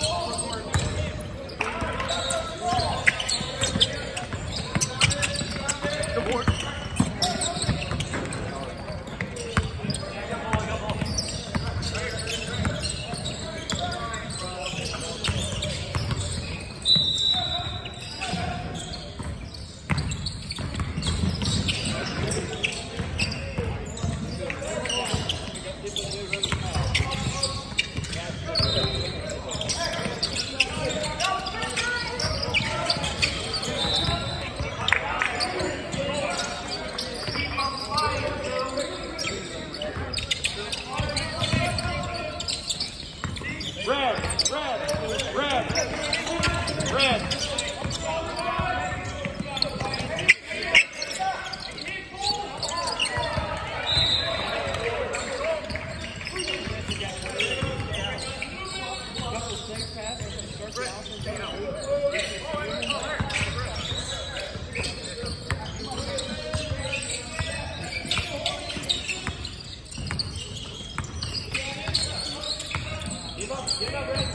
Oh, Get up, Red.